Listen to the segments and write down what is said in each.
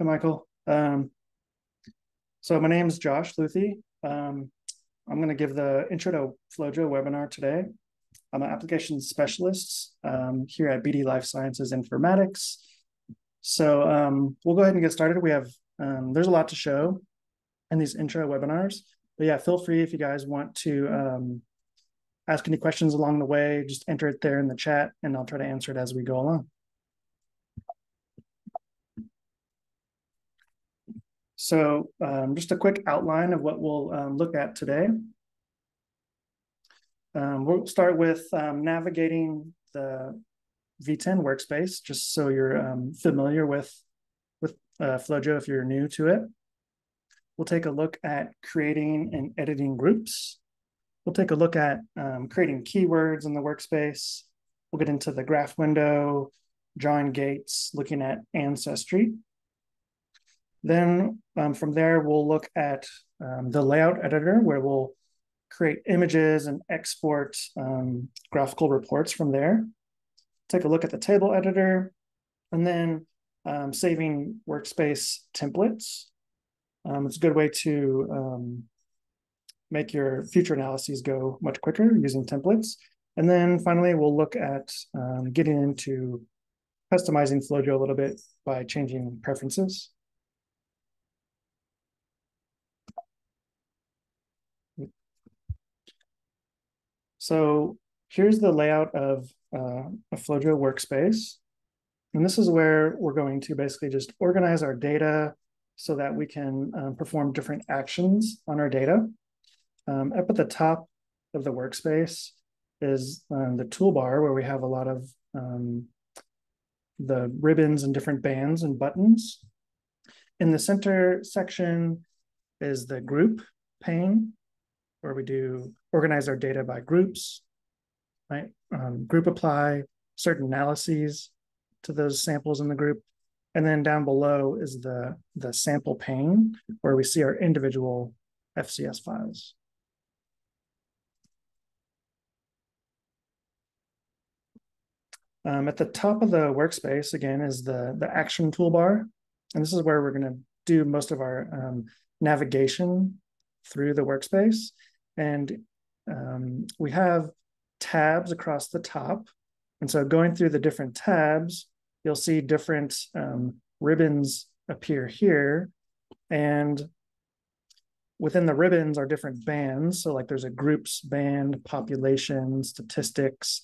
Hi, Michael. Um, so my name is Josh Luthy. Um, I'm going to give the Intro to FlowJo webinar today. I'm an application specialist um, here at BD Life Sciences Informatics. So um, we'll go ahead and get started. We have, um, there's a lot to show in these intro webinars. But yeah, feel free if you guys want to um, ask any questions along the way, just enter it there in the chat and I'll try to answer it as we go along. So um, just a quick outline of what we'll um, look at today. Um, we'll start with um, navigating the V10 workspace, just so you're um, familiar with, with uh, FlowJo if you're new to it. We'll take a look at creating and editing groups. We'll take a look at um, creating keywords in the workspace. We'll get into the graph window, drawing gates, looking at ancestry. Then um, from there, we'll look at um, the layout editor where we'll create images and export um, graphical reports from there. Take a look at the table editor and then um, saving workspace templates. Um, it's a good way to um, make your future analyses go much quicker using templates. And then finally, we'll look at getting into customizing FlowJo a little bit by changing preferences. So here's the layout of uh, a FlowJo workspace. And this is where we're going to basically just organize our data so that we can um, perform different actions on our data. Um, up at the top of the workspace is um, the toolbar where we have a lot of um, the ribbons and different bands and buttons. In the center section is the group pane where we do organize our data by groups, right? Um, group apply certain analyses to those samples in the group. And then down below is the, the sample pane where we see our individual FCS files. Um, at the top of the workspace, again, is the, the action toolbar. And this is where we're going to do most of our um, navigation through the workspace. And um, we have tabs across the top. And so going through the different tabs, you'll see different um, ribbons appear here. And within the ribbons are different bands. So like there's a groups band, population, statistics,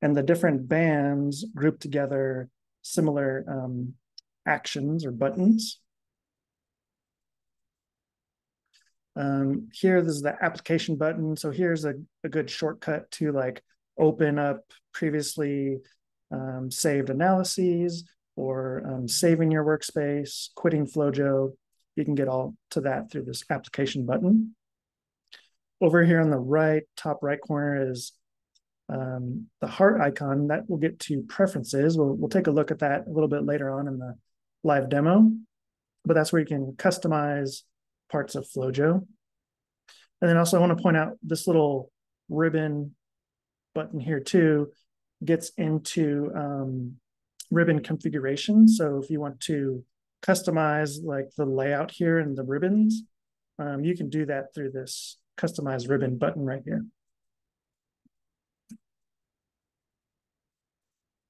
and the different bands group together similar um, actions or buttons. Um, here, this is the application button. So here's a, a good shortcut to like open up previously um, saved analyses or um, saving your workspace, quitting FlowJo. You can get all to that through this application button. Over here on the right, top right corner is um, the heart icon that will get to preferences. We'll, we'll take a look at that a little bit later on in the live demo, but that's where you can customize parts of FlowJo. And then also I want to point out this little ribbon button here too gets into um, ribbon configuration. So if you want to customize like the layout here and the ribbons, um, you can do that through this customize ribbon button right here.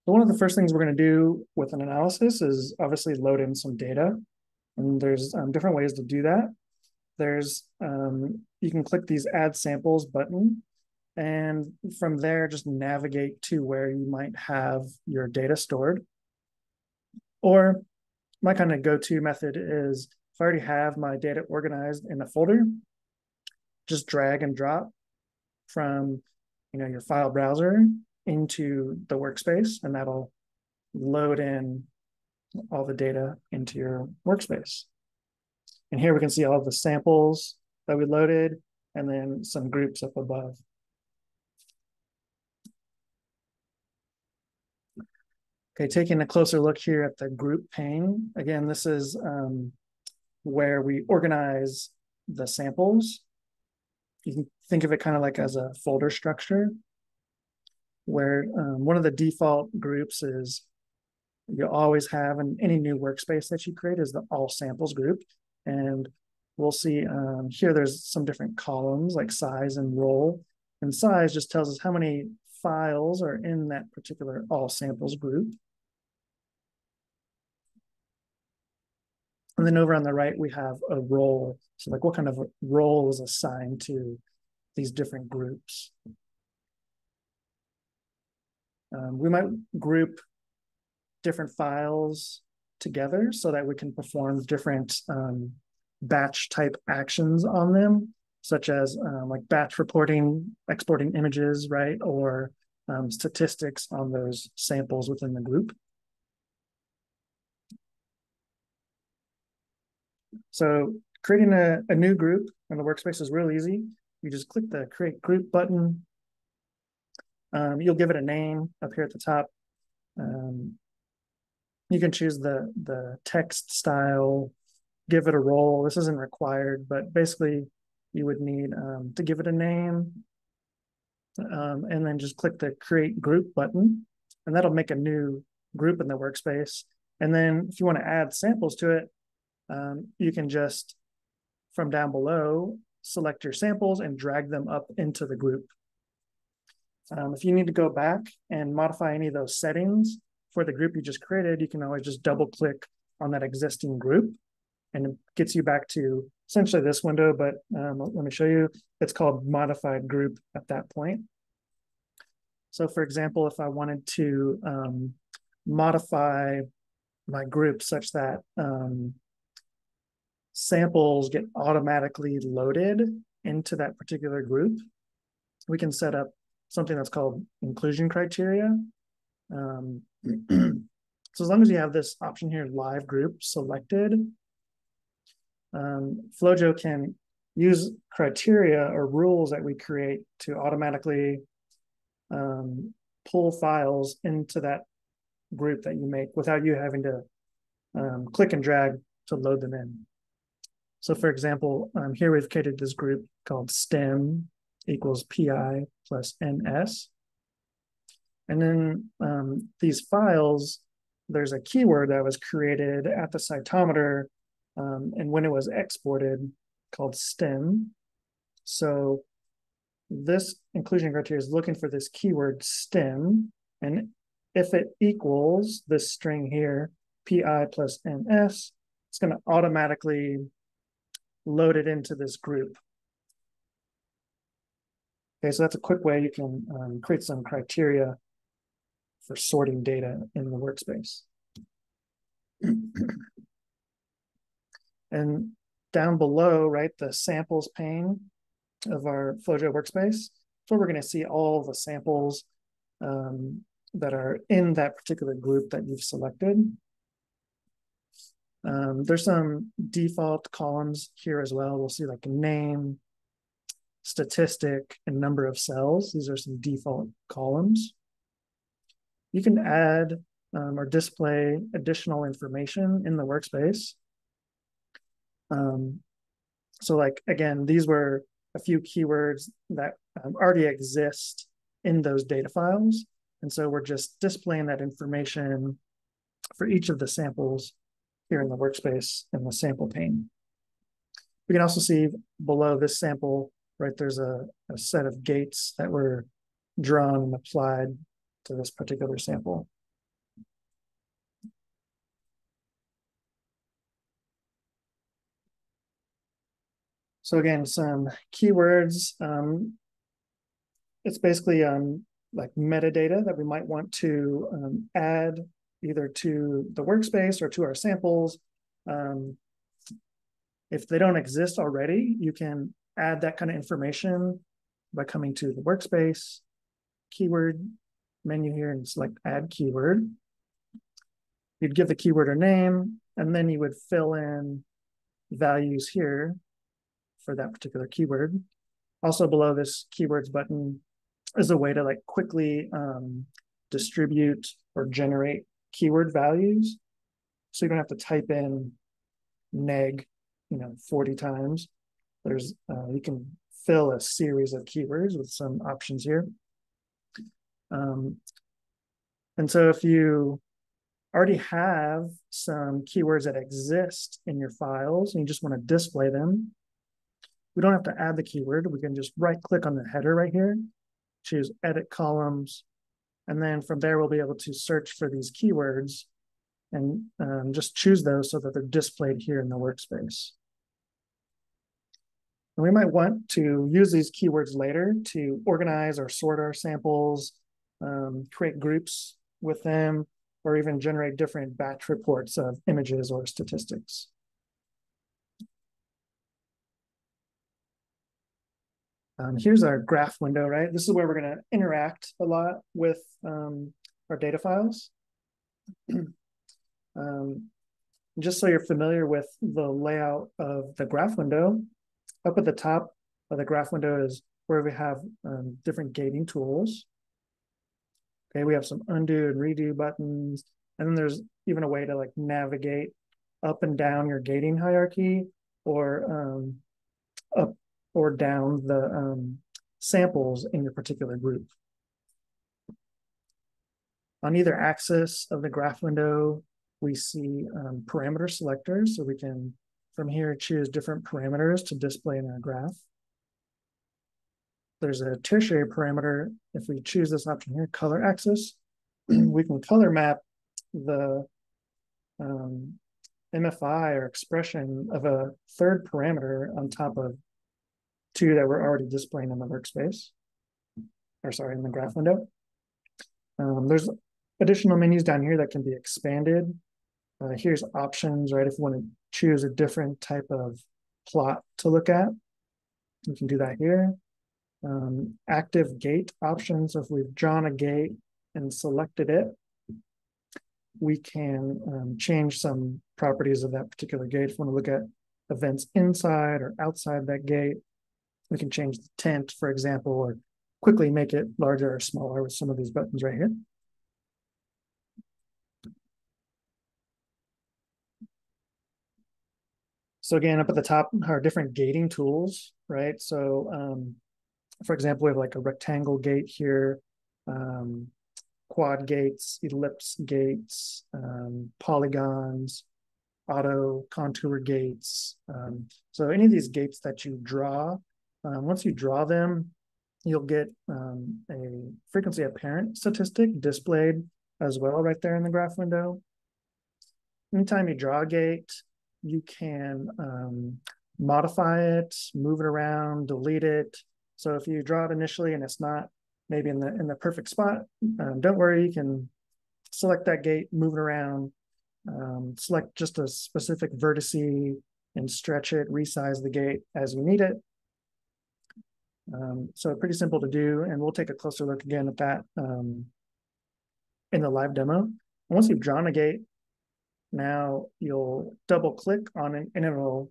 One of the first things we're going to do with an analysis is obviously load in some data. And there's um, different ways to do that there's um, you can click these add samples button and from there just navigate to where you might have your data stored. Or my kind of go-to method is if I already have my data organized in a folder just drag and drop from you know your file browser into the workspace and that'll load in all the data into your workspace and here we can see all the samples that we loaded and then some groups up above. Okay, taking a closer look here at the group pane. Again, this is um, where we organize the samples. You can think of it kind of like as a folder structure, where um, one of the default groups is you always have in any new workspace that you create is the all samples group. And we'll see um, here there's some different columns like size and role. And size just tells us how many files are in that particular all samples group. And then over on the right, we have a role. So like what kind of role is assigned to these different groups. Um, we might group different files together so that we can perform different um, batch type actions on them, such as um, like batch reporting, exporting images, right? Or um, statistics on those samples within the group. So creating a, a new group in the workspace is real easy. You just click the create group button. Um, you'll give it a name up here at the top. Um, you can choose the, the text style, give it a role. This isn't required, but basically you would need um, to give it a name um, and then just click the create group button and that'll make a new group in the workspace. And then if you want to add samples to it, um, you can just from down below, select your samples and drag them up into the group. Um, if you need to go back and modify any of those settings for the group you just created, you can always just double click on that existing group and it gets you back to essentially this window, but um, let me show you. It's called modified group at that point. So for example, if I wanted to um, modify my group such that um, samples get automatically loaded into that particular group, we can set up something that's called inclusion criteria. Um, so as long as you have this option here, live group selected, um, FlowJo can use criteria or rules that we create to automatically um, pull files into that group that you make without you having to um, click and drag to load them in. So for example, um, here we've created this group called STEM equals PI plus NS. And then um, these files, there's a keyword that was created at the cytometer um, and when it was exported called STEM. So this inclusion criteria is looking for this keyword STEM. And if it equals this string here, PI plus NS, it's going to automatically load it into this group. Okay, so that's a quick way you can um, create some criteria for sorting data in the workspace. and down below, right, the samples pane of our FlowJo workspace, so we're going to see all the samples um, that are in that particular group that you've selected. Um, there's some default columns here as well. We'll see like name, statistic, and number of cells. These are some default columns. You can add um, or display additional information in the workspace. Um, so like, again, these were a few keywords that um, already exist in those data files. And so we're just displaying that information for each of the samples here in the workspace in the sample pane. We can also see below this sample, right, there's a, a set of gates that were drawn and applied to this particular sample. So again, some keywords. Um, it's basically um, like metadata that we might want to um, add either to the workspace or to our samples. Um, if they don't exist already, you can add that kind of information by coming to the workspace, keyword menu here and select add keyword. You'd give the keyword a name, and then you would fill in values here for that particular keyword. Also below this keywords button is a way to like quickly um, distribute or generate keyword values. So you don't have to type in neg, you know, 40 times. There's, uh, you can fill a series of keywords with some options here. Um, and so if you already have some keywords that exist in your files and you just want to display them, we don't have to add the keyword. We can just right click on the header right here, choose edit columns, and then from there we'll be able to search for these keywords and um, just choose those so that they're displayed here in the workspace. And we might want to use these keywords later to organize or sort our samples, um, create groups with them, or even generate different batch reports of images or statistics. Um, here's our graph window, right? This is where we're going to interact a lot with um, our data files. um, just so you're familiar with the layout of the graph window, up at the top of the graph window is where we have um, different gating tools. Okay, we have some undo and redo buttons, and then there's even a way to like navigate up and down your gating hierarchy or um, up or down the um, samples in your particular group. On either axis of the graph window, we see um, parameter selectors, so we can, from here, choose different parameters to display in our graph. There's a tertiary parameter. If we choose this option here, color axis, we can color map the um, MFI or expression of a third parameter on top of two that we're already displaying in the workspace, or sorry, in the graph window. Um, there's additional menus down here that can be expanded. Uh, here's options, right? If you want to choose a different type of plot to look at, you can do that here. Um, active gate options, so if we've drawn a gate and selected it, we can um, change some properties of that particular gate. If we want to look at events inside or outside that gate, we can change the tint, for example, or quickly make it larger or smaller with some of these buttons right here. So again, up at the top are different gating tools, right? So um, for example, we have like a rectangle gate here, um, quad gates, ellipse gates, um, polygons, auto contour gates. Um, so any of these gates that you draw um, once you draw them, you'll get um, a frequency apparent statistic displayed as well right there in the graph window. Anytime you draw a gate, you can um, modify it, move it around, delete it. So if you draw it initially and it's not maybe in the in the perfect spot, um, don't worry, you can select that gate, move it around, um, select just a specific vertex and stretch it, resize the gate as you need it. Um, so pretty simple to do, and we'll take a closer look again at that um, in the live demo. Once you've drawn a gate, now you'll double click on and it'll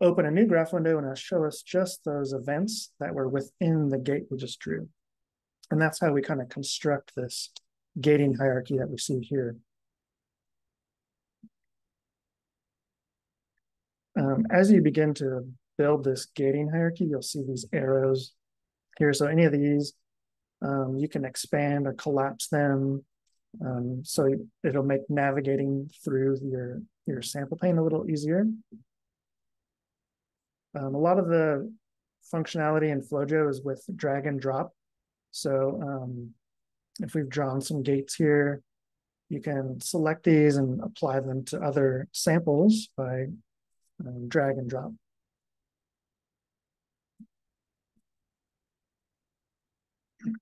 open a new graph window and it'll show us just those events that were within the gate we just drew. And that's how we kind of construct this gating hierarchy that we see here. Um, as you begin to build this gating hierarchy, you'll see these arrows here. So any of these, um, you can expand or collapse them. Um, so it'll make navigating through your, your sample pane a little easier. Um, a lot of the functionality in FlowJo is with drag and drop. So um, if we've drawn some gates here, you can select these and apply them to other samples by um, drag and drop.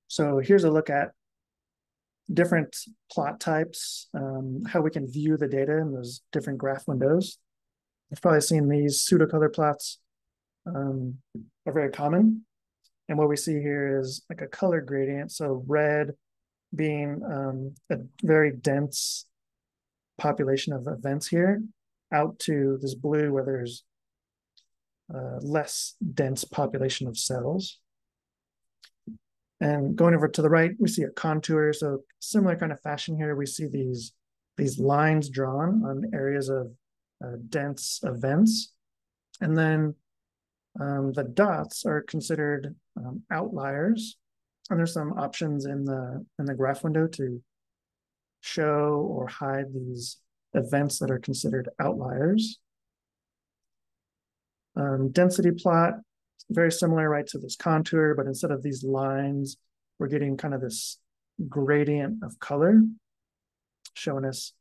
So here's a look at different plot types, um, how we can view the data in those different graph windows. You've probably seen these pseudo-color plots um, are very common. And what we see here is like a color gradient. So red being um, a very dense population of events here out to this blue where there's uh, less dense population of cells. And going over to the right, we see a contour. So similar kind of fashion here, we see these, these lines drawn on areas of uh, dense events. And then um, the dots are considered um, outliers. And there's some options in the in the graph window to show or hide these events that are considered outliers. Um, density plot, very similar, right, to this contour, but instead of these lines, we're getting kind of this gradient of color, showing us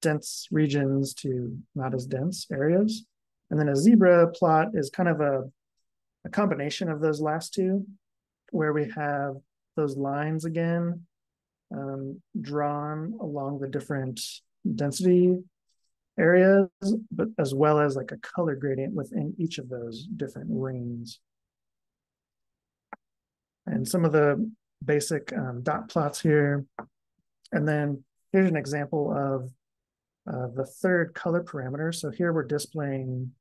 dense regions to not as dense areas. And then a zebra plot is kind of a, a combination of those last two, where we have those lines again um, drawn along the different density areas, but as well as like a color gradient within each of those different rings. And some of the basic um, dot plots here. And then here's an example of uh, the third color parameter. So here we're displaying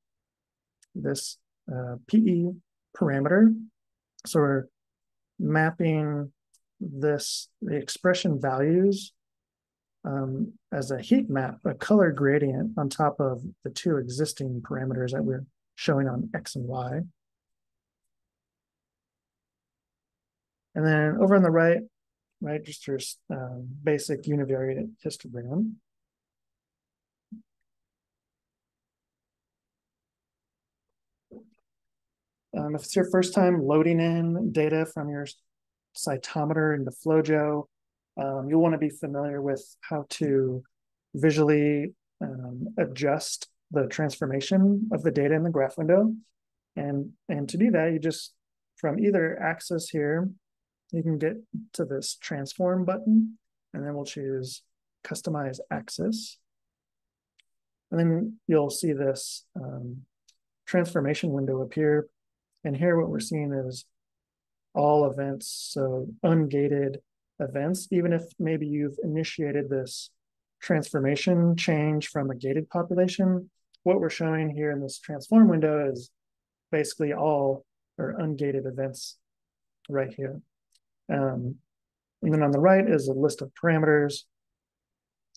this uh, PE parameter. So we're mapping this, the expression values um, as a heat map, a color gradient on top of the two existing parameters that we're showing on X and Y. And then over on the right, right, just your um, basic univariate histogram. Um, if it's your first time loading in data from your cytometer into FlowJo, um, you'll want to be familiar with how to visually um, adjust the transformation of the data in the graph window. And, and to do that, you just, from either axis here, you can get to this transform button, and then we'll choose customize axis. And then you'll see this um, transformation window appear. And here what we're seeing is all events, so ungated events, even if maybe you've initiated this transformation change from a gated population, what we're showing here in this transform window is basically all or ungated events right here. Um, and then on the right is a list of parameters.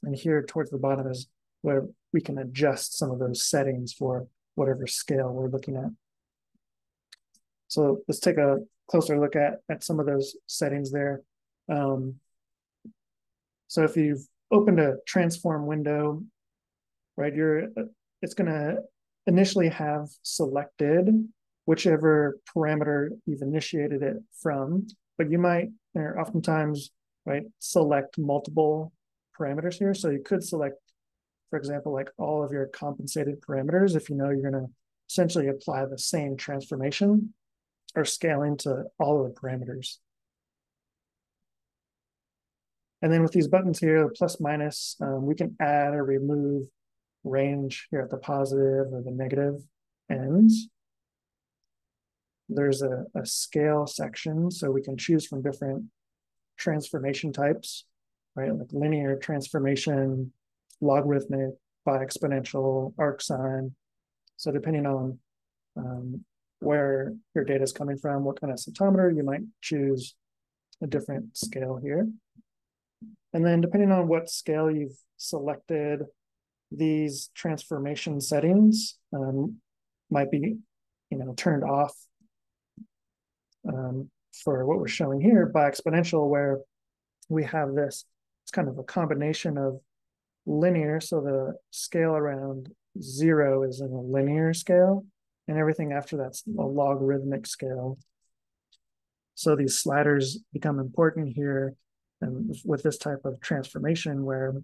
And here towards the bottom is where we can adjust some of those settings for whatever scale we're looking at. So let's take a closer look at, at some of those settings there. Um, so if you've opened a transform window, right, you're it's going to initially have selected whichever parameter you've initiated it from, but you might or oftentimes right select multiple parameters here. So you could select, for example, like all of your compensated parameters if you know you're going to essentially apply the same transformation or scaling to all of the parameters. And then with these buttons here, the plus minus, um, we can add or remove range here at the positive or the negative ends. There's a, a scale section, so we can choose from different transformation types, right? Like linear transformation, logarithmic, bi-exponential, arcsine. So depending on um, where your data is coming from, what kind of cytometer, you might choose a different scale here. And then depending on what scale you've selected, these transformation settings um, might be, you know, turned off um, for what we're showing here bi-exponential, where we have this, it's kind of a combination of linear, so the scale around zero is in a linear scale, and everything after that's a mm-hmm. logarithmic scale. So these sliders become important here and with this type of transformation where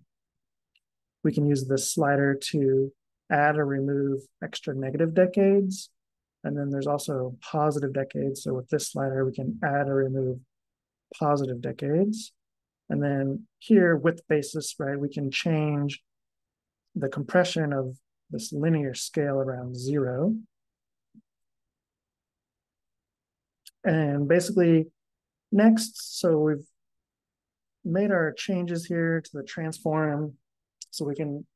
we can use this slider to add or remove extra negative decades. And then there's also positive decades. So with this slider, we can add or remove positive decades. And then here width basis, right, we can change the compression of this linear scale around zero. And basically next, so we've made our changes here to the transform so we can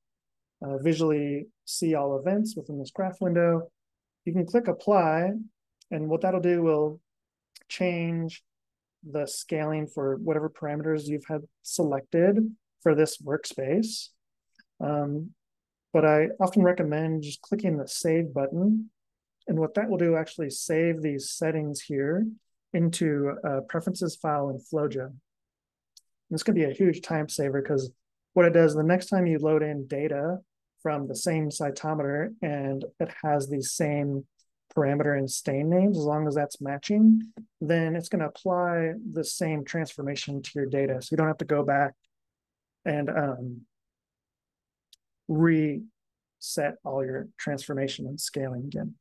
uh, visually see all events within this graph window. You can click apply and what that'll do will change the scaling for whatever parameters you've had selected for this workspace. Um, but I often recommend just clicking the save button. And what that will do actually save these settings here into a preferences file in FlowJo. This could be a huge time saver because what it does the next time you load in data from the same cytometer and it has the same parameter and stain names, as long as that's matching, then it's going to apply the same transformation to your data. So you don't have to go back and um, reset all your transformation and scaling again.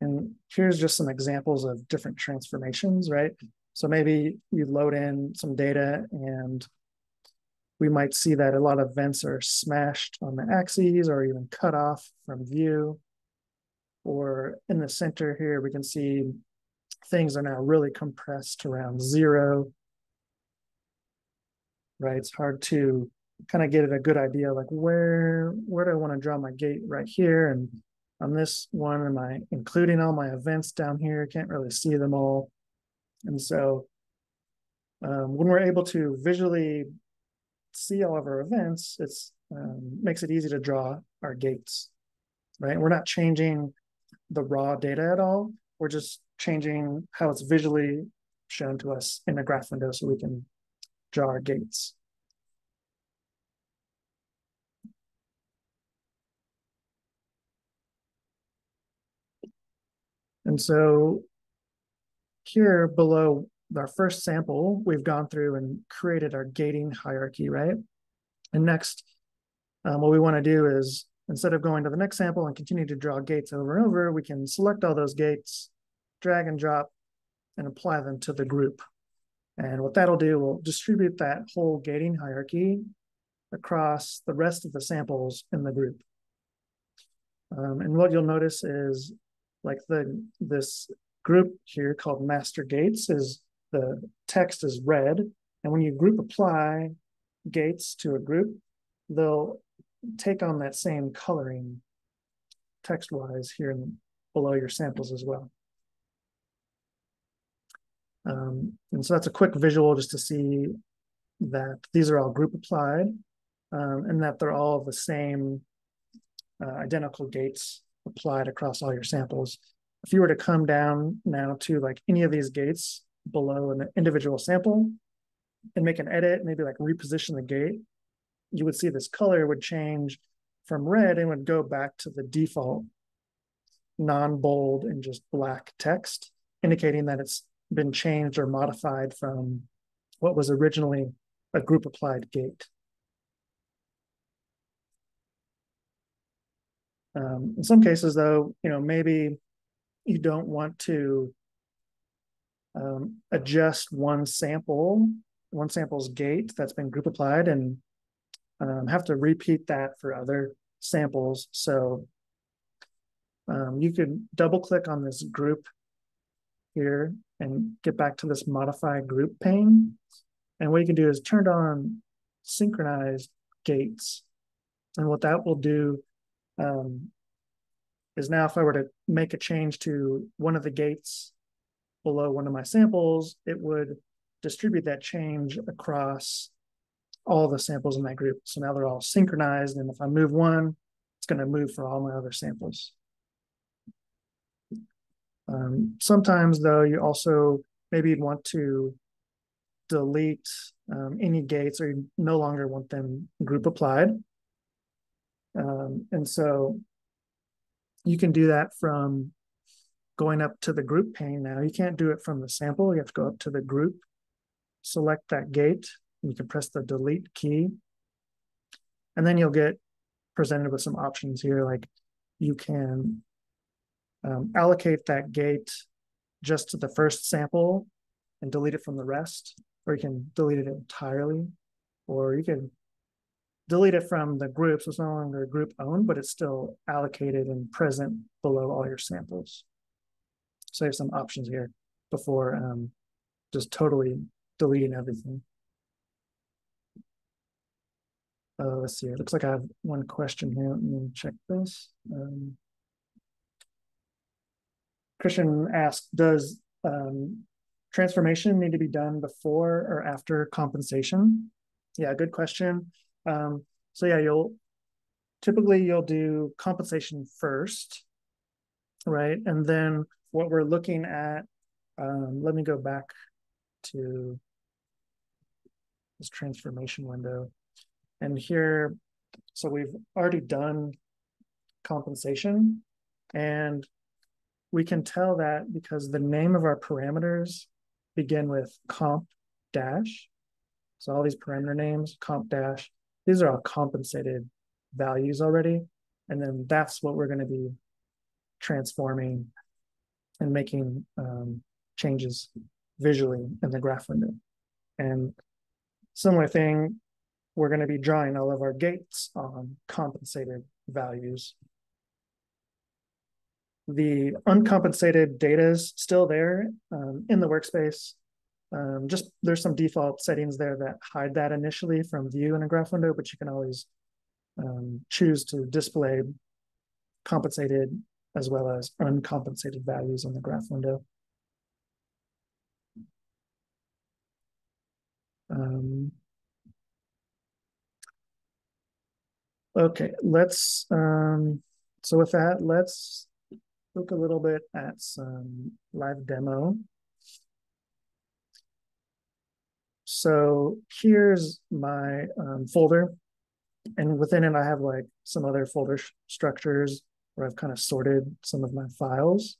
And here's just some examples of different transformations, right? So maybe you load in some data and we might see that a lot of vents are smashed on the axes or even cut off from view. Or in the center here, we can see things are now really compressed around zero. Right, it's hard to kind of get a good idea like where where do I want to draw my gate right here and on this one am I including all my events down here can't really see them all and so um, when we're able to visually see all of our events, it's um, makes it easy to draw our gates, right? We're not changing the raw data at all. We're just changing how it's visually shown to us in a graph window so we can draw our gates. And so here below our first sample, we've gone through and created our gating hierarchy, right? And next, um, what we want to do is instead of going to the next sample and continue to draw gates over and over, we can select all those gates, drag and drop, and apply them to the group. And what that'll do, will distribute that whole gating hierarchy across the rest of the samples in the group. Um, and what you'll notice is like the this group here called master gates is the text is red. And when you group apply gates to a group, they'll take on that same coloring text-wise here in, below your samples as well. Um, and so that's a quick visual just to see that these are all group applied um, and that they're all the same uh, identical gates applied across all your samples. If you were to come down now to like any of these gates below an individual sample and make an edit, maybe like reposition the gate, you would see this color would change from red and would go back to the default non-bold and just black text, indicating that it's been changed or modified from what was originally a group applied gate. Um, in some cases, though, you know, maybe you don't want to um, adjust one sample, one sample's gate that's been group applied and um, have to repeat that for other samples. So um, you could double click on this group here and get back to this modify group pane. And what you can do is turn on synchronized gates. And what that will do um, is now if I were to make a change to one of the gates below one of my samples, it would distribute that change across all the samples in that group. So now they're all synchronized. And if I move one, it's going to move for all my other samples. Um, sometimes though, you also maybe you'd want to delete um, any gates or you no longer want them group applied. Um, and so you can do that from going up to the group pane now. You can't do it from the sample. You have to go up to the group, select that gate, you can press the delete key. And then you'll get presented with some options here, like you can um, allocate that gate just to the first sample and delete it from the rest, or you can delete it entirely, or you can delete it from the group, so it's no longer group owned, but it's still allocated and present below all your samples. So you have some options here before um, just totally deleting everything. Uh, let's see. It looks like I have one question here. Let me check this. Um, Christian asked, does um, transformation need to be done before or after compensation? Yeah, good question. Um, so yeah, you'll typically you'll do compensation first, right? And then what we're looking at, um, let me go back to this transformation window. And here, so we've already done compensation and we can tell that because the name of our parameters begin with comp dash. So all these parameter names, comp dash, these are all compensated values already. And then that's what we're going to be transforming and making um, changes visually in the graph window. And similar thing, we're going to be drawing all of our gates on compensated values. The uncompensated data is still there um, in the workspace. Um, just there's some default settings there that hide that initially from view in a graph window, but you can always um, choose to display compensated as well as uncompensated values in the graph window. Um, okay, let's, um, so with that, let's look a little bit at some live demo. So here's my um, folder and within it, I have like some other folder structures where I've kind of sorted some of my files.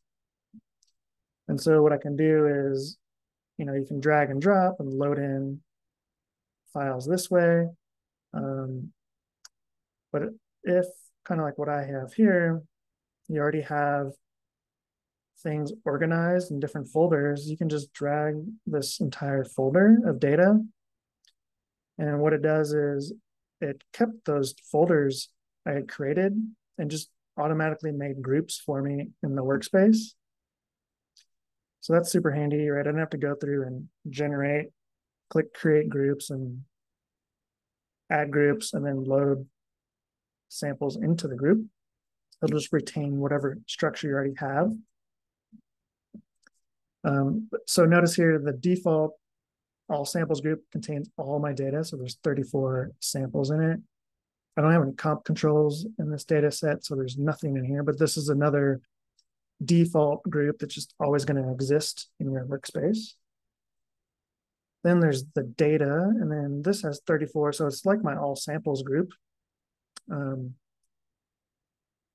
And so what I can do is, you know, you can drag and drop and load in files this way. Um, but if kind of like what I have here, you already have things organized in different folders, you can just drag this entire folder of data. And what it does is it kept those folders I had created and just automatically made groups for me in the workspace. So that's super handy, right? I don't have to go through and generate, click create groups and add groups and then load samples into the group. It'll just retain whatever structure you already have. Um, so notice here the default all samples group contains all my data. So there's 34 samples in it. I don't have any comp controls in this data set, so there's nothing in here, but this is another default group that's just always going to exist in your workspace. Then there's the data, and then this has 34, so it's like my all samples group. Um,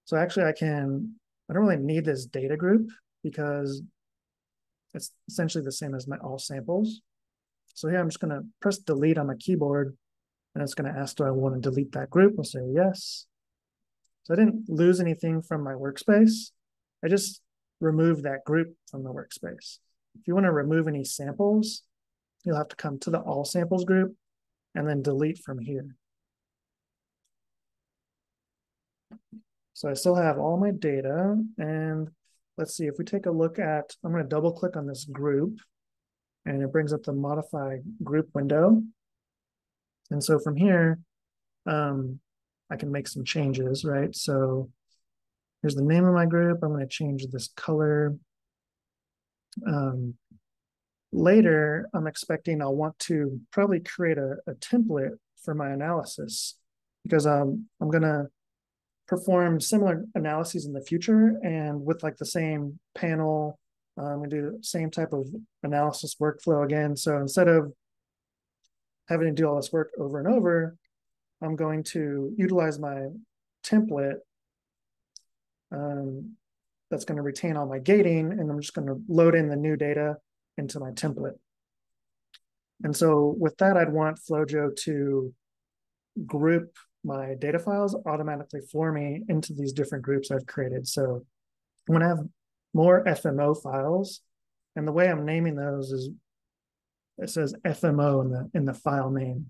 so actually I can, I don't really need this data group because it's essentially the same as my all samples. So here I'm just going to press delete on my keyboard and it's going to ask, do I want to delete that group? I'll say yes. So I didn't lose anything from my workspace. I just removed that group from the workspace. If you want to remove any samples, you'll have to come to the all samples group and then delete from here. So I still have all my data and let's see if we take a look at, I'm going to double click on this group and it brings up the modify group window. And so from here, um, I can make some changes, right? So here's the name of my group. I'm going to change this color. Um, later, I'm expecting I'll want to probably create a, a template for my analysis because um, I'm going to perform similar analyses in the future and with like the same panel um, we do the same type of analysis workflow again. So instead of having to do all this work over and over, I'm going to utilize my template um, that's going to retain all my gating, and I'm just going to load in the new data into my template. And so with that, I'd want FlowJo to group my data files automatically for me into these different groups I've created. So when I have more FMO files. And the way I'm naming those is it says FMO in the in the file name.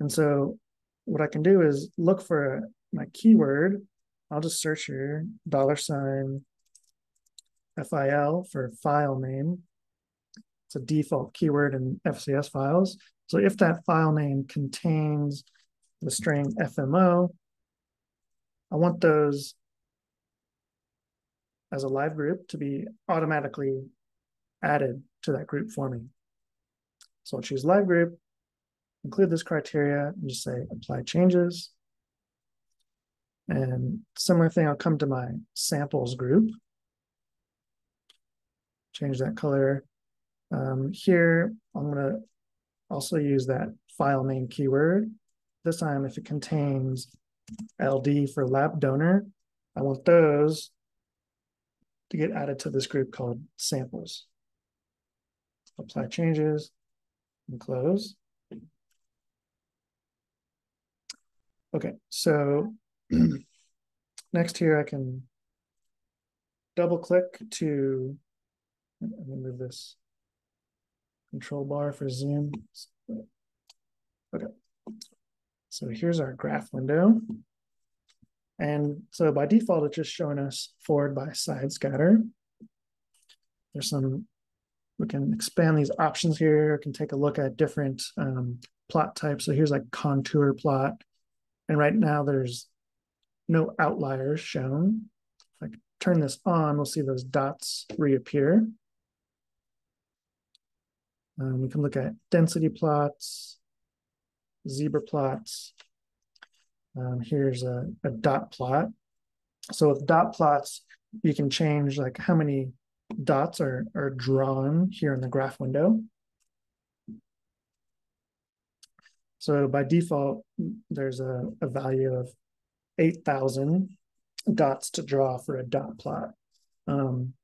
And so what I can do is look for my keyword. I'll just search here dollar sign FIL for file name. It's a default keyword in FCS files. So if that file name contains the string FMO, I want those as a live group to be automatically added to that group for me. So I'll choose live group, include this criteria, and just say apply changes. And similar thing, I'll come to my samples group, change that color, Um, here, I'm to also use that file name keyword. This time, if it contains LD for lab donor, I want those to get added to this group called samples. Apply changes and close. Okay, so next here I can double click to, move this control bar for zoom. Okay, so here's our graph window. And so by default, it's just showing us forward by side scatter. There's some, we can expand these options here, we can take a look at different um, plot types. So here's like contour plot. And right now there's no outliers shown. If I turn this on, we'll see those dots reappear. Um, we can look at density plots, zebra plots, um, here's a, a dot plot. So with dot plots, you can change like how many dots are, are drawn here in the graph window. So by default, there's a, a value of 8,000 dots to draw for a dot plot. Um,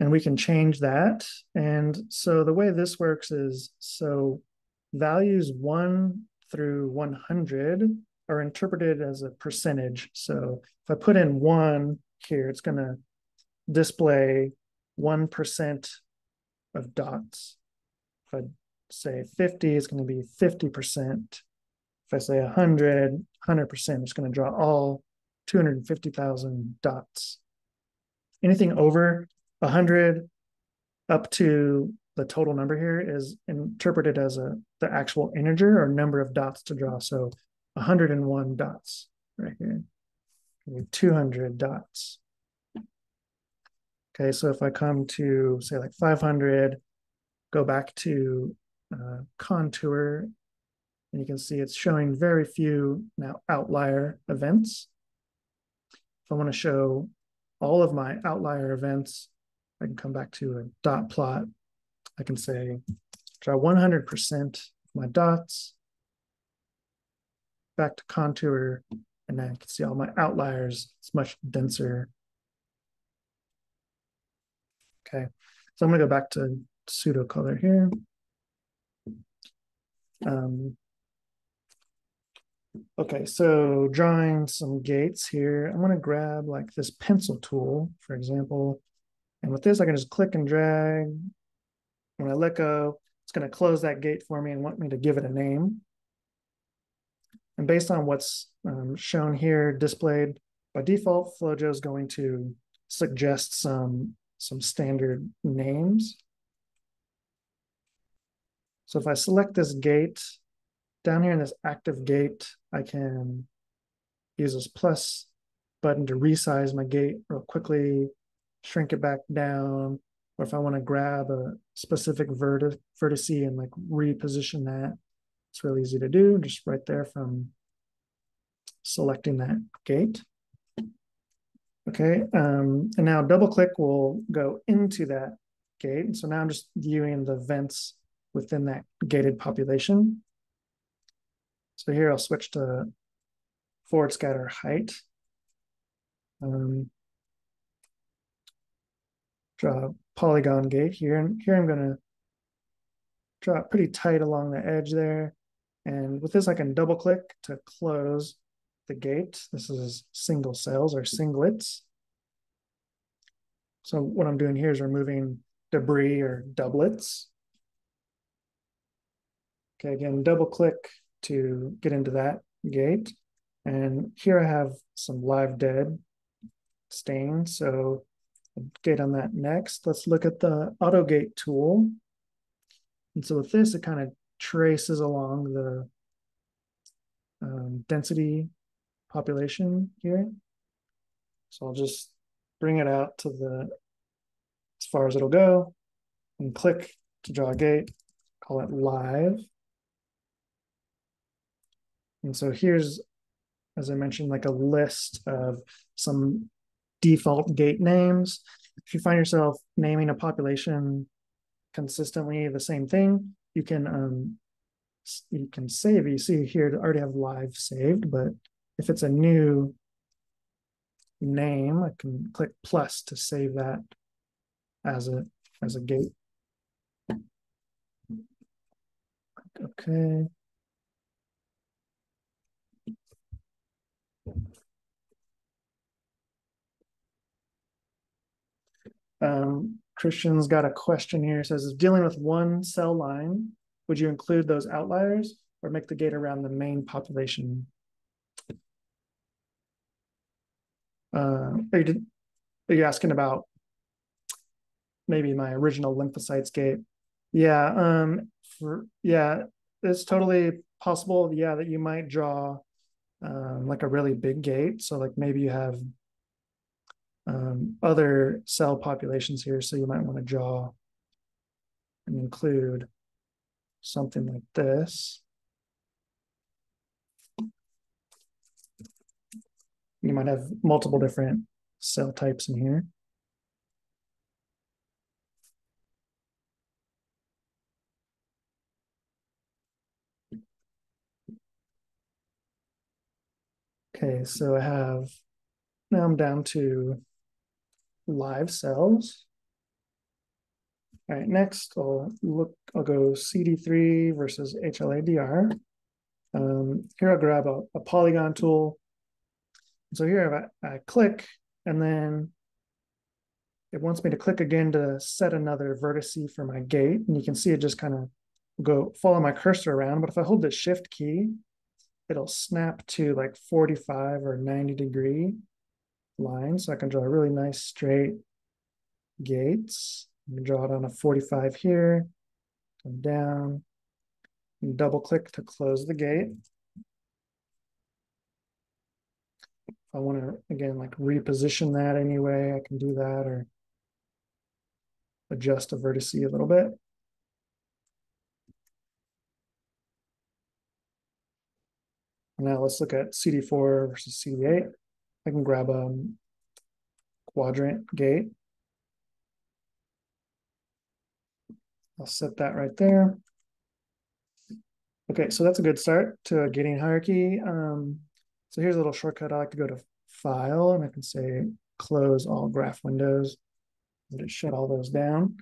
and we can change that. And so the way this works is, so values one through 100 are interpreted as a percentage. So if I put in one here, it's going to display 1% of dots. If I say 50, it's going to be 50%. If I say 100, 100%, it's going to draw all 250,000 dots. Anything over 100 up to the total number here is interpreted as a the actual integer or number of dots to draw. So 101 dots right here. 200 dots. Okay, so if I come to say like 500, go back to uh, contour, and you can see it's showing very few now outlier events. If I want to show all of my outlier events, I can come back to a dot plot I can say draw 100% of my dots, back to contour, and I can see all my outliers. It's much denser. Okay, so I'm gonna go back to pseudo color here. Um, okay, so drawing some gates here. I'm gonna grab like this pencil tool, for example. And with this, I can just click and drag when I let go, it's going to close that gate for me and want me to give it a name. And based on what's um, shown here, displayed by default, FlowJo is going to suggest some, some standard names. So if I select this gate, down here in this active gate, I can use this plus button to resize my gate real quickly, shrink it back down, or if I want to grab a specific verti vertice and like reposition that, it's really easy to do, just right there from selecting that gate. Okay, um, and now double click will go into that gate. So now I'm just viewing the vents within that gated population. So here I'll switch to forward scatter height. Um, draw polygon gate here. And here I'm going to draw it pretty tight along the edge there. And with this, I can double click to close the gate. This is single cells or singlets. So what I'm doing here is removing debris or doublets. Okay, again, double click to get into that gate. And here I have some live dead stain. So gate on that next. Let's look at the auto gate tool. And so with this, it kind of traces along the um, density population here. So I'll just bring it out to the, as far as it'll go, and click to draw a gate, call it live. And so here's, as I mentioned, like a list of some default gate names. If you find yourself naming a population consistently the same thing, you can um, you can save. You see here, I already have live saved, but if it's a new name, I can click plus to save that as a as a gate. Okay. Um, Christian's got a question here. It says, is dealing with one cell line, would you include those outliers or make the gate around the main population? Uh, are, you, are you asking about maybe my original lymphocytes gate? Yeah, um, for, yeah, it's totally possible. Yeah, that you might draw um, like a really big gate. So like maybe you have um, other cell populations here. So you might want to draw and include something like this. You might have multiple different cell types in here. Okay, so I have, now I'm down to live cells. All right, next I'll look, I'll go CD3 versus HLA-DR. Um, here I'll grab a, a polygon tool. So here I, I click and then it wants me to click again to set another vertice for my gate. And you can see it just kind of go follow my cursor around. But if I hold the shift key, it'll snap to like 45 or 90 degree line. So I can draw a really nice straight gates. I can draw it on a 45 here, come down, and double click to close the gate. If I want to, again, like reposition that anyway, I can do that or adjust a vertex a little bit. Now let's look at CD4 versus CD8. I can grab a quadrant gate. I'll set that right there. Okay, so that's a good start to a gating hierarchy. Um, so here's a little shortcut. I like to go to File, and I can say close all graph windows. Just shut all those down.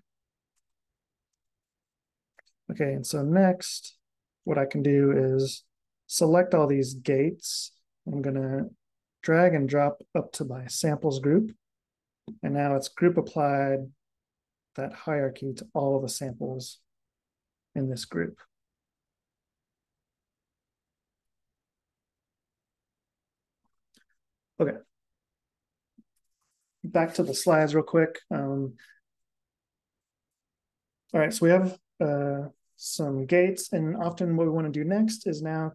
Okay, and so next, what I can do is select all these gates. I'm to drag and drop up to my samples group. And now it's group applied that hierarchy to all of the samples in this group. Okay. Back to the slides real quick. Um, all right, so we have uh, some gates, and often what we want to do next is now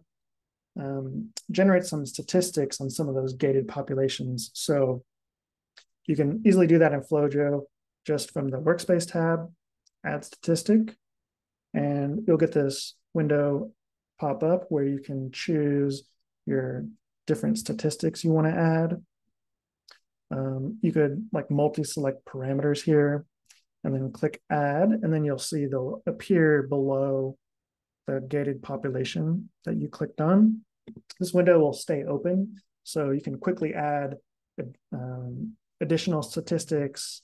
um, generate some statistics on some of those gated populations. So you can easily do that in FlowJo just from the workspace tab, add statistic, and you'll get this window pop up where you can choose your different statistics you want to add. Um, you could like multi-select parameters here and then click add, and then you'll see they'll appear below the gated population that you clicked on. This window will stay open, so you can quickly add um, additional statistics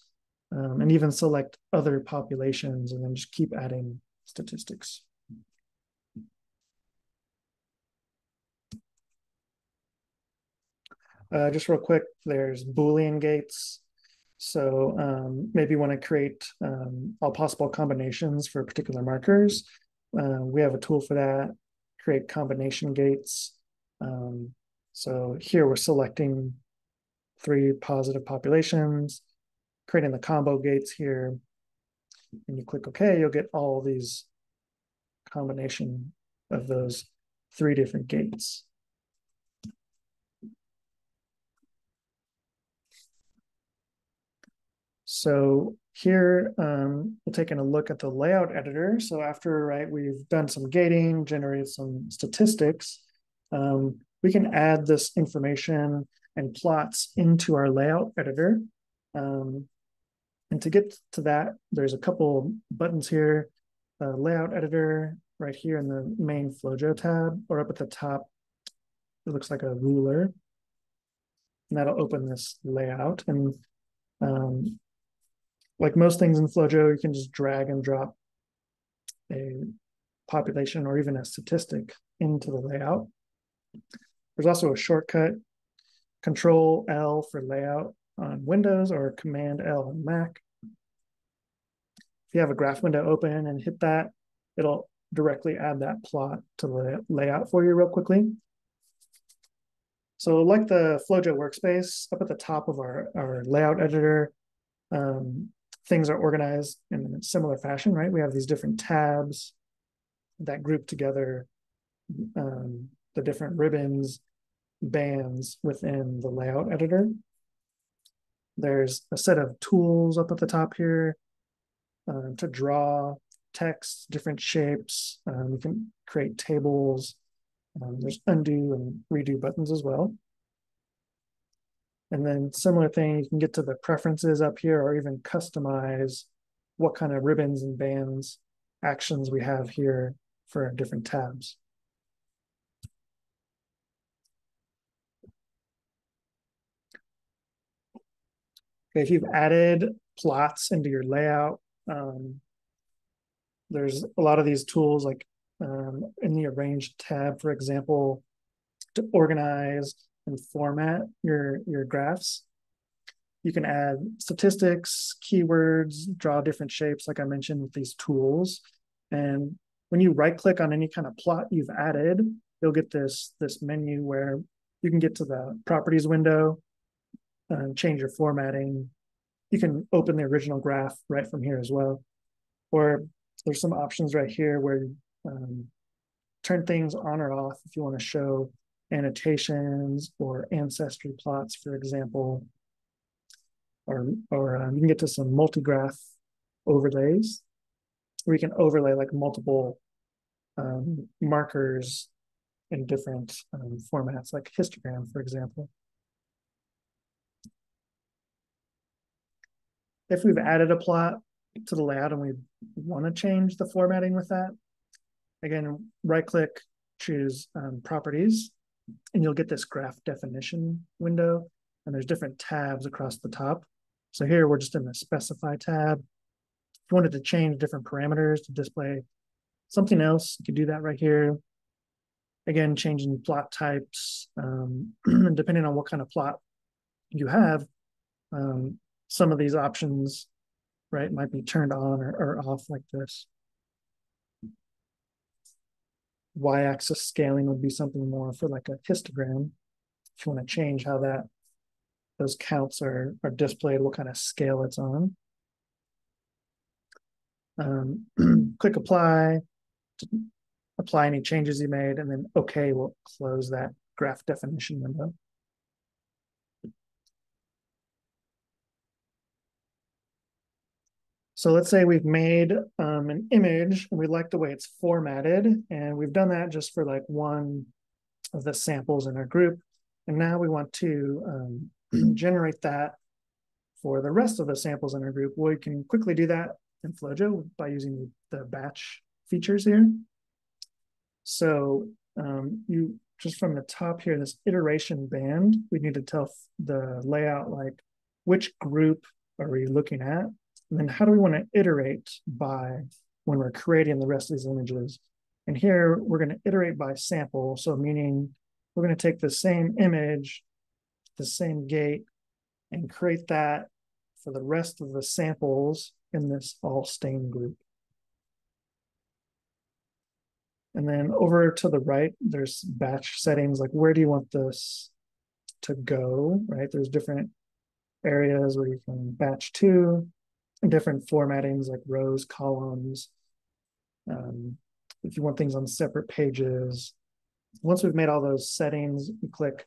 um, and even select other populations and then just keep adding statistics. Uh, just real quick, there's Boolean gates. So um, maybe you want to create um, all possible combinations for particular markers. Uh, we have a tool for that, create combination gates. Um, so here we're selecting three positive populations, creating the combo gates here. And you click OK, you'll get all these combination of those three different gates. So here um, we're taking a look at the layout editor. So after right, we've done some gating, generated some statistics, um, we can add this information and plots into our layout editor. Um, And to get to that, there's a couple buttons here, uh, layout editor right here in the main FlowJo tab, or up at the top, it looks like a ruler. And that'll open this layout. And um, like most things in FlowJo, you can just drag and drop a population or even a statistic into the layout. There's also a shortcut, Control L for layout on Windows or Command L on Mac. If you have a graph window open and hit that, it'll directly add that plot to the layout for you real quickly. So like the FlowJo workspace, up at the top of our, our layout editor, um, things are organized in a similar fashion, right? We have these different tabs that group together um, the different ribbons, bands within the layout editor. There's a set of tools up at the top here uh, to draw text, different shapes. Um, you can create tables. Um, there's undo and redo buttons as well. And then similar thing, you can get to the preferences up here or even customize what kind of ribbons and bands actions we have here for different tabs. Okay, if you've added plots into your layout, um, there's a lot of these tools like um, in the arrange tab, for example, to organize and format your, your graphs. You can add statistics, keywords, draw different shapes, like I mentioned with these tools. And when you right click on any kind of plot you've added, you'll get this, this menu where you can get to the properties window, uh, change your formatting. You can open the original graph right from here as well. Or there's some options right here where um, turn things on or off if you want to show annotations or ancestry plots, for example. Or, or um, you can get to some multi-graph overlays where you can overlay like multiple um, markers in different um, formats, like histogram, for example. If we've added a plot to the layout and we want to change the formatting with that, again, right click, choose um, properties, and you'll get this graph definition window. And there's different tabs across the top. So here we're just in the specify tab. If you wanted to change different parameters to display something else, you could do that right here. Again, changing plot types, um, depending on what kind of plot you have, um, some of these options, right, might be turned on or, or off like this. Y-axis scaling would be something more for like a histogram. If you want to change how that those counts are, are displayed, what kind of scale it's on. Um, click apply apply any changes you made, and then OK will close that graph definition window. So let's say we've made um, an image and we like the way it's formatted, and we've done that just for like one of the samples in our group. And now we want to um, generate that for the rest of the samples in our group. We can quickly do that in FlowJo by using the batch features here. So um, you just from the top here, this iteration band, we need to tell the layout like which group are we looking at? And then how do we want to iterate by when we're creating the rest of these images? And here we're going to iterate by sample. So meaning we're going to take the same image, the same gate, and create that for the rest of the samples in this all stain group. And then over to the right, there's batch settings, like where do you want this to go, right? There's different areas where you can batch to, different formattings like rows, columns. Um, if you want things on separate pages. Once we've made all those settings, we click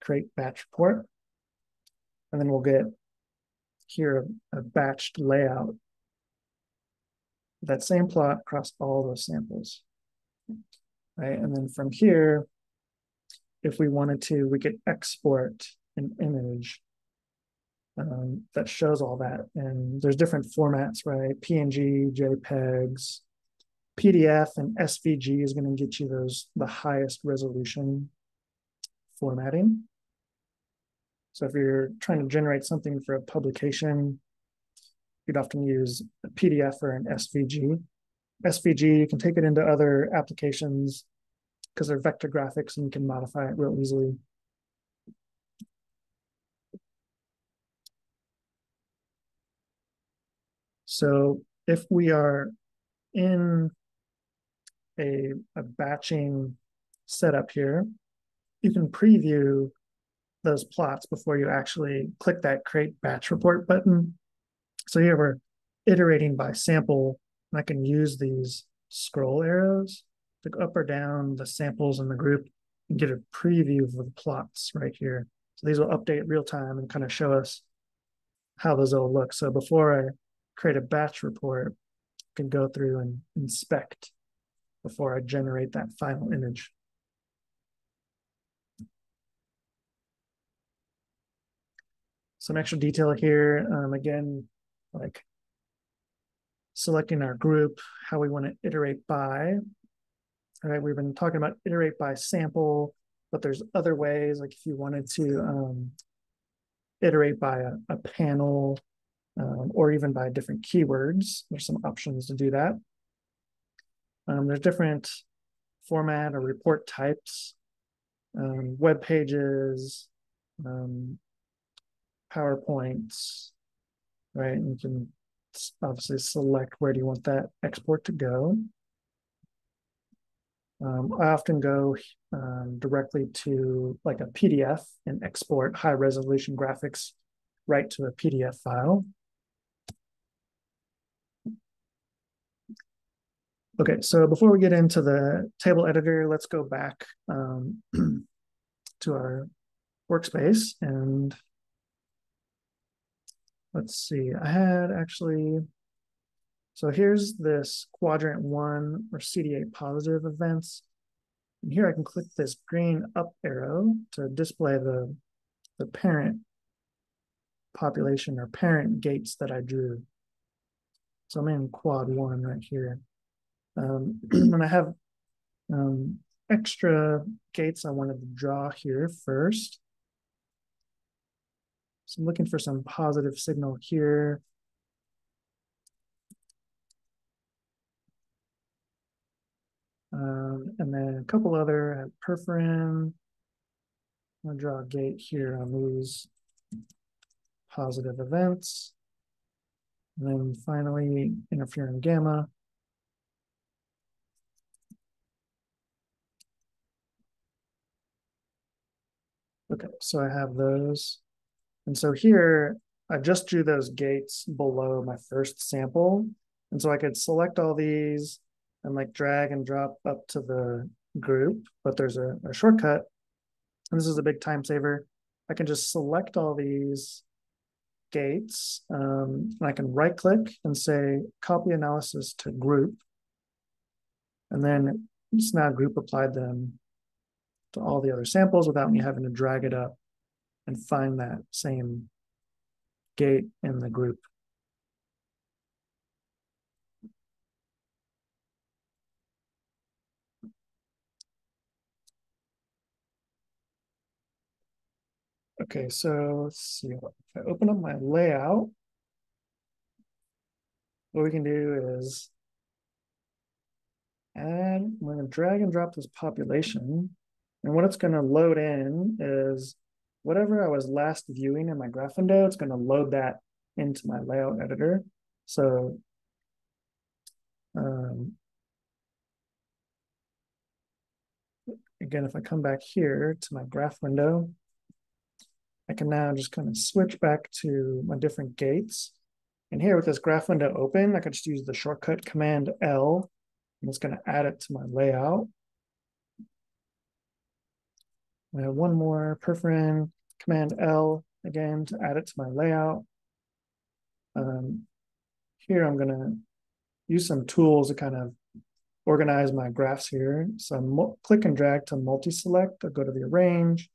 create batch report. And then we'll get here a, a batched layout. That same plot across all those samples. Right. And then from here, if we wanted to, we could export an image um, that shows all that. And there's different formats, right? PNG, JPEGs, PDF, and SVG is going to get you those the highest resolution formatting. So if you're trying to generate something for a publication, you'd often use a PDF or an SVG. SVG, you can take it into other applications because they're vector graphics and you can modify it real easily. So if we are in a, a batching setup here, you can preview those plots before you actually click that create batch report button. So here we're iterating by sample, and I can use these scroll arrows to go up or down the samples in the group and get a preview of the plots right here. So these will update real time and kind of show us how those all look. So before I create a batch report, can go through and inspect before I generate that final image. Some extra detail here. Um, again, like selecting our group, how we want to iterate by. All right, we've been talking about iterate by sample, but there's other ways, like if you wanted to um, iterate by a, a panel um, or even by different keywords, there's some options to do that. Um, there's different format or report types, um, web pages, um, PowerPoints, right? And you can obviously select where do you want that export to go. Um, I often go um, directly to like a PDF and export high resolution graphics right to a PDF file. Okay, so before we get into the table editor, let's go back um, to our workspace and let's see, I had actually, so here's this quadrant one or CD8 positive events. And here I can click this green up arrow to display the, the parent population or parent gates that I drew. So I'm in quad one right here. Um, and I have um, extra gates I wanted to draw here first. So I'm looking for some positive signal here. Um, and then a couple other at perforin. I'm gonna draw a gate here on these positive events. And then finally, interferon gamma. Okay, so I have those. And so here, I just drew those gates below my first sample. And so I could select all these and like drag and drop up to the group, but there's a, a shortcut. And this is a big time saver. I can just select all these gates um, and I can right click and say copy analysis to group. And then just now group applied them to all the other samples without me having to drag it up and find that same gate in the group. Okay, so let's see. If I open up my layout, what we can do is add, I'm going to drag and drop this population. And what it's going to load in is whatever I was last viewing in my graph window, it's going to load that into my layout editor. So um, again, if I come back here to my graph window, I can now just kind of switch back to my different gates. And here with this graph window open, I could just use the shortcut command L, and it's going to add it to my layout. I have one more perforin, Command L again to add it to my layout. Um, here I'm going to use some tools to kind of organize my graphs here. So click and drag to multi-select. I'll go to the arrange.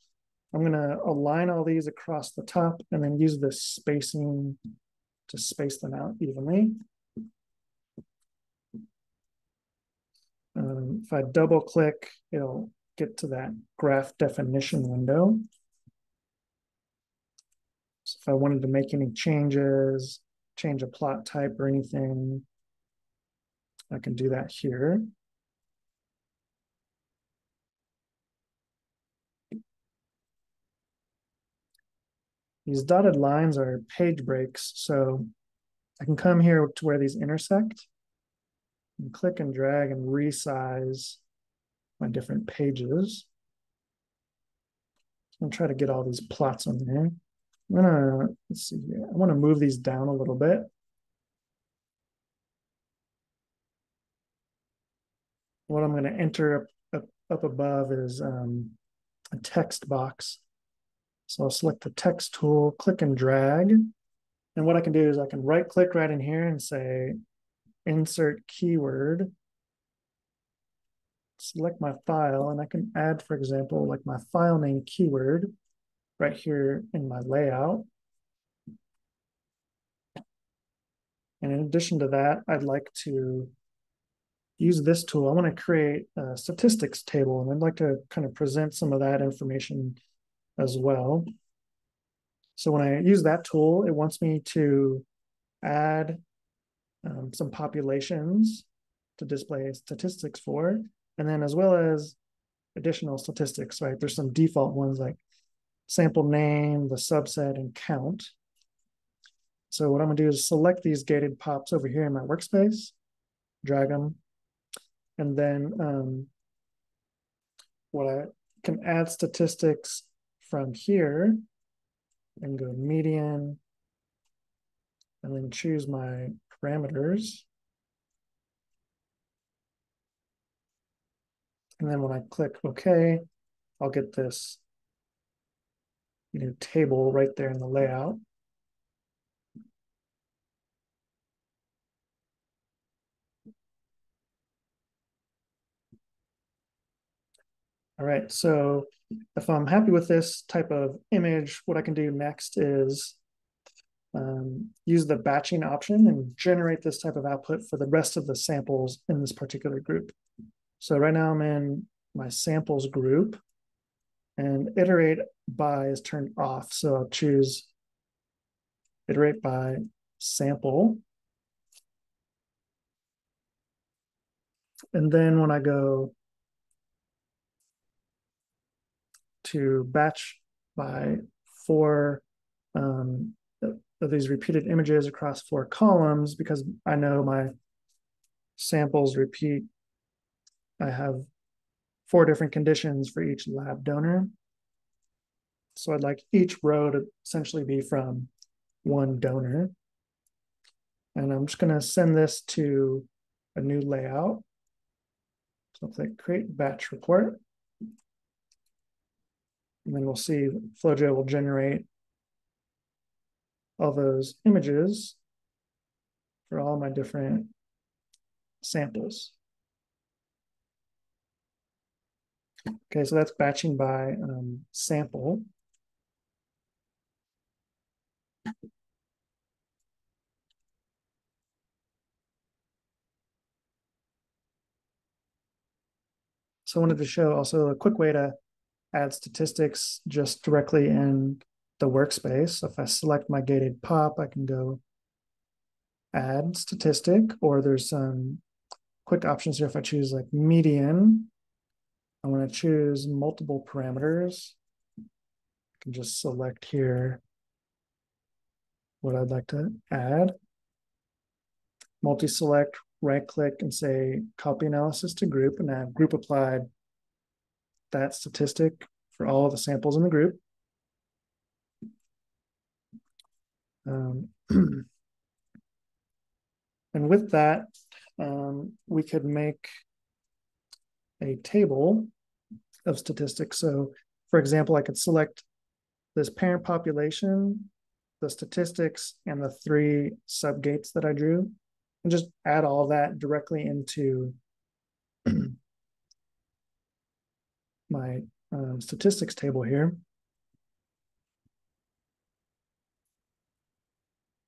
I'm gonna align all these across the top and then use this spacing to space them out evenly. Um, if I double click, it'll get to that graph definition window. So if I wanted to make any changes, change a plot type or anything, I can do that here. These dotted lines are page breaks, so I can come here to where these intersect and click and drag and resize my different pages. I'm try to get all these plots on there. I'm gonna, let's see here. I wanna move these down a little bit. What I'm gonna enter up, up, up above is um, a text box. So I'll select the text tool, click and drag. And what I can do is I can right click right in here and say, insert keyword, select my file, and I can add, for example, like my file name keyword right here in my layout. And in addition to that, I'd like to use this tool. I want to create a statistics table, and I'd like to kind of present some of that information as well. So when I use that tool, it wants me to add um, some populations to display statistics for, and then as well as additional statistics, right? There's some default ones like sample name, the subset, and count. So what I'm gonna do is select these gated pops over here in my workspace, drag them, and then um, what I can add statistics from here and go median and then choose my parameters. And then when I click OK, I'll get this new table right there in the layout. All right, so if I'm happy with this type of image, what I can do next is um, use the batching option and generate this type of output for the rest of the samples in this particular group. So right now I'm in my samples group and iterate by is turned off. So I'll choose iterate by sample. And then when I go to batch by four um, of these repeated images across four columns because I know my samples repeat. I have four different conditions for each lab donor. So I'd like each row to essentially be from one donor. And I'm just going to send this to a new layout. So I'll click create batch report. And then we'll see FlowJo will generate all those images for all my different samples. Okay, so that's batching by um, sample. So I wanted to show also a quick way to add statistics just directly in the workspace. So if I select my gated pop, I can go add statistic, or there's some quick options here. If I choose like median, I want to choose multiple parameters. I can just select here what I'd like to add. Multi-select, right-click, and say copy analysis to group, and add group applied that statistic for all the samples in the group. Um, and with that, um, we could make a table of statistics. So for example, I could select this parent population, the statistics, and the three subgates that I drew, and just add all that directly into my um, statistics table here.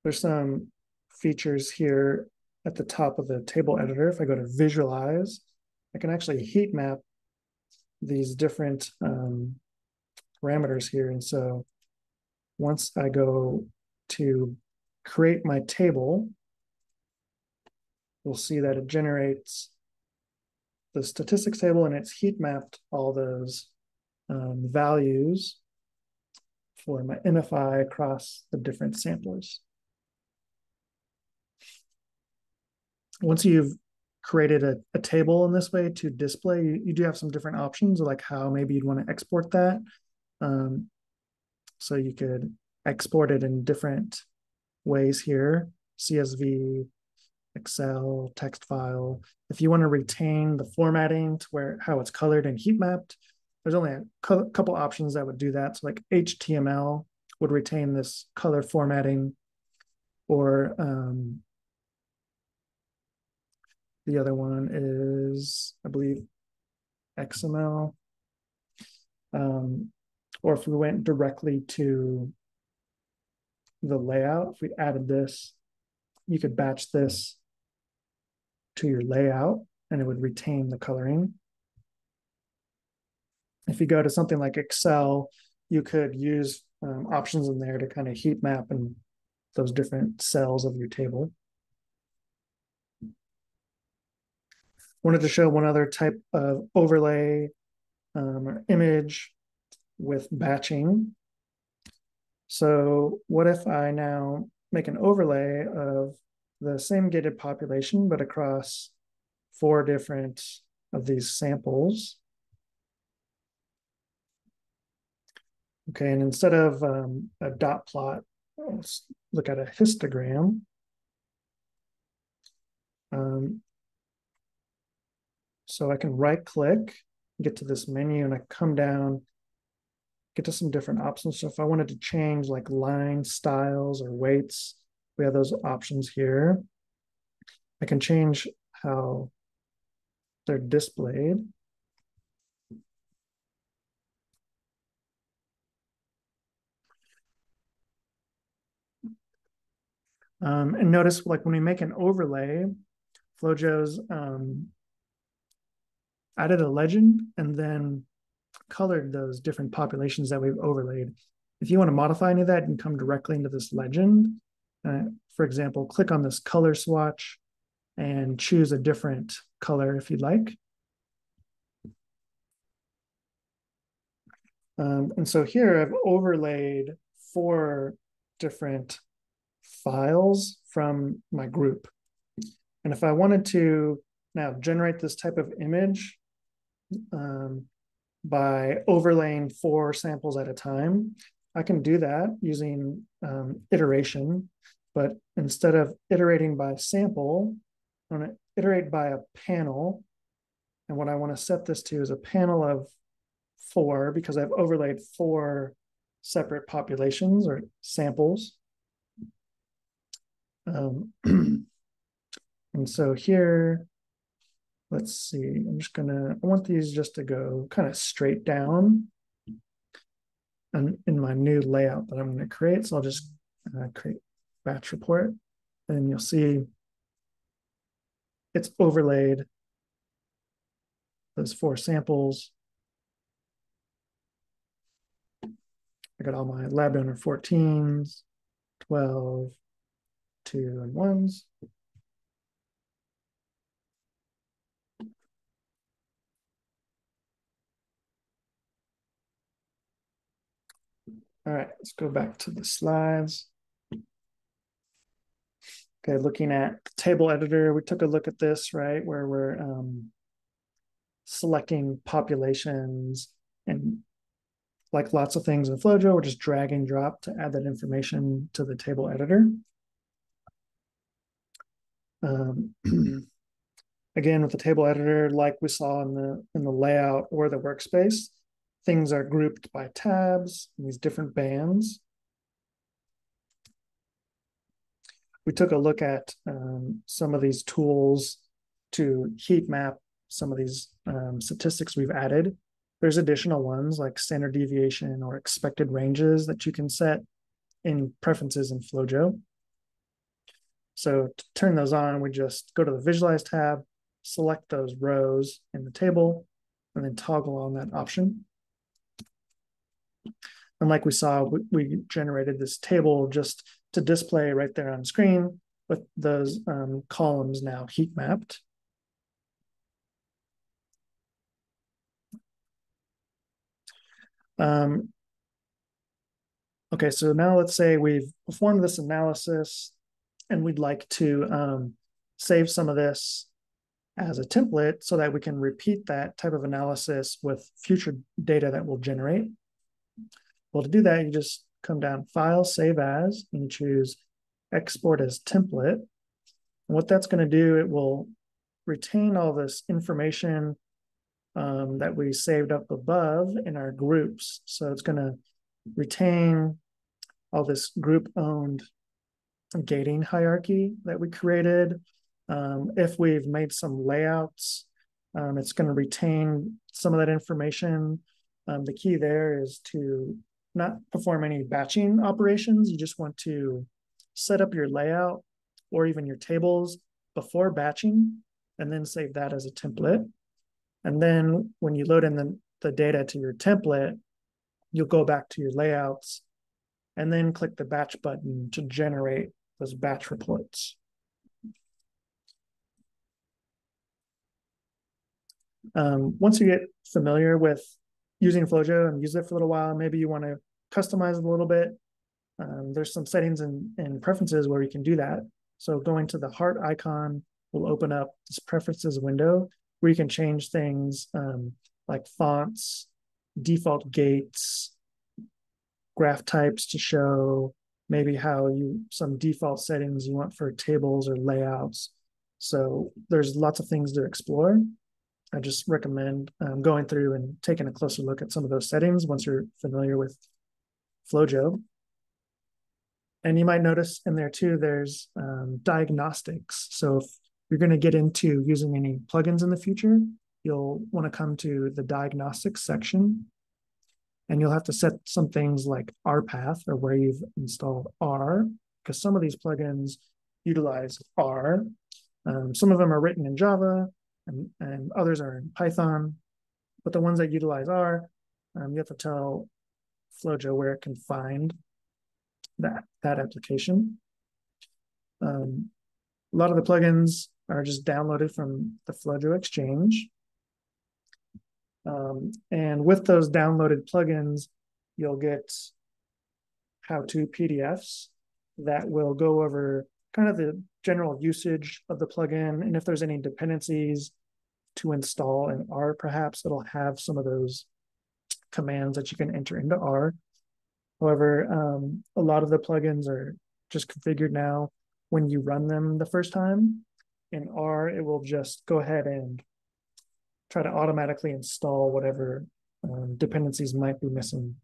There's some features here at the top of the table editor. If I go to visualize, I can actually heat map these different um, parameters here. And so once I go to create my table, you'll see that it generates the statistics table and it's heat mapped all those um, values for my MFI across the different samplers. Once you've created a, a table in this way to display, you, you, do have some different options like how maybe you'd want to export that. Um, so you could export it in different ways here, CSV, Excel, text file. If you want to retain the formatting to where how it's colored and heat mapped, there's only a couple options that would do that. So like HTML would retain this color formatting or um, the other one is, I believe, XML. Um, or if we went directly to the layout, if we added this, you could batch this to your layout and it would retain the coloring. If you go to something like Excel, you could use um, options in there to kind of heat map and those different cells of your table. Wanted to show one other type of overlay um, or image with batching. So what if I now make an overlay of the same gated population, but across four different of these samples. Okay, and instead of um, a dot plot, let's look at a histogram. Um, so I can right click, get to this menu and I come down, get to some different options. So if I wanted to change like line styles or weights, we have those options here. I can change how they're displayed. Um, and notice like when we make an overlay, FlowJo's um, added a legend and then colored those different populations that we've overlaid. If you want to modify any of that, you can come directly into this legend. Uh, for example, click on this color swatch and choose a different color if you'd like. Um, and so here I've overlaid four different files from my group. And if I wanted to now generate this type of image um, by overlaying four samples at a time. I can do that using um, iteration, but instead of iterating by sample, I'm going to iterate by a panel. And what I want to set this to is a panel of four because I've overlaid four separate populations or samples. Um, and so here let's see, I'm just gonna, I want these just to go kind of straight down and in my new layout that I'm gonna create. So I'll just uh, create batch report and you'll see it's overlaid those four samples. I got all my lab donor 14s, 12, 2, and 1s. All right, let's go back to the slides. Okay, looking at the table editor, we took a look at this, right, where we're um, selecting populations and like lots of things in FlowJo, we're just drag and drop to add that information to the table editor. Um, again, with the table editor, like we saw in the in the layout or the workspace, things are grouped by tabs these different bands. We took a look at um, some of these tools to heat map some of these um, statistics we've added. There's additional ones like standard deviation or expected ranges that you can set in preferences in FlowJo. So to turn those on, we just go to the Visualize tab, select those rows in the table, and then toggle on that option. And like we saw, we, we generated this table just to display right there on screen with those um, columns now heat mapped. Um, okay, so now let's say we've performed this analysis and we'd like to um, save some of this as a template so that we can repeat that type of analysis with future data that we'll generate. Well, to do that, you just come down File, Save As, and you choose Export as Template. And what that's going to do, it will retain all this information um, that we saved up above in our groups. So it's going to retain all this group-owned gating hierarchy that we created. Um, if we've made some layouts, um, it's going to retain some of that information. Um, the key there is to not perform any batching operations. You just want to set up your layout or even your tables before batching and then save that as a template. And then when you load in the, the data to your template, you'll go back to your layouts and then click the batch button to generate those batch reports. Um, once you get familiar with using FlowJo and use it for a little while, maybe you want to customize it a little bit. Um, there's some settings and, and preferences where you can do that. So going to the heart icon will open up this preferences window where you can change things um, like fonts, default gates, graph types to show maybe how you some default settings you want for tables or layouts. So there's lots of things to explore. I just recommend um, going through and taking a closer look at some of those settings once you're familiar with FlowJo. And you might notice in there too, there's um, diagnostics. So if you're going to get into using any plugins in the future, you'll want to come to the diagnostics section and you'll have to set some things like R path or where you've installed R because some of these plugins utilize R. Um, some of them are written in Java and, and others are in Python, but the ones that utilize R, um, you have to tell FlowJo where it can find that, that application. Um, a lot of the plugins are just downloaded from the FlowJo Exchange. Um, and with those downloaded plugins, you'll get how-to PDFs that will go over kind of the general usage of the plugin. And if there's any dependencies to install in R, perhaps it'll have some of those commands that you can enter into R. However, um, a lot of the plugins are just configured now when you run them the first time. In R, it will just go ahead and try to automatically install whatever um, dependencies might be missing.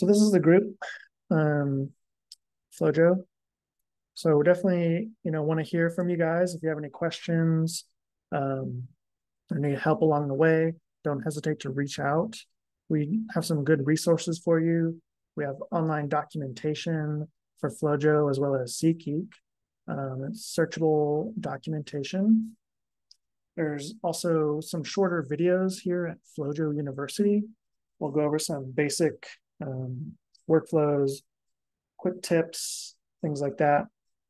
So this is the group, um, FlowJo. So we definitely, you know, want to hear from you guys. If you have any questions um, or need help along the way, don't hesitate to reach out. We have some good resources for you. We have online documentation for FlowJo as well as SeqGeq. Um, it's searchable documentation. There's also some shorter videos here at FlowJo University. We'll go over some basic um, workflows, quick tips, things like that.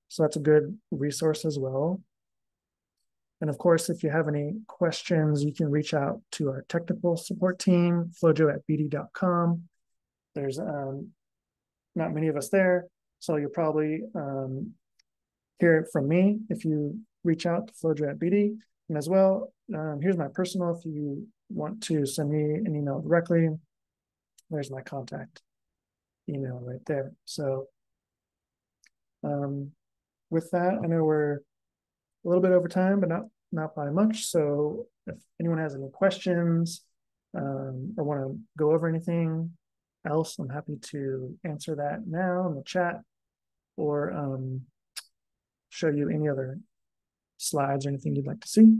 So that's a good resource as well. And of course, if you have any questions, you can reach out to our technical support team, flowjo at bd.com. There's um, not many of us there, so you'll probably um, hear it from me if you reach out to flowjo at bd. And as well, um, here's my personal if you want to send me an email directly. There's my contact email right there. So um, with that, I know we're a little bit over time, but not not by much. So if anyone has any questions um, or want to go over anything else, I'm happy to answer that now in the chat or um, show you any other slides or anything you'd like to see.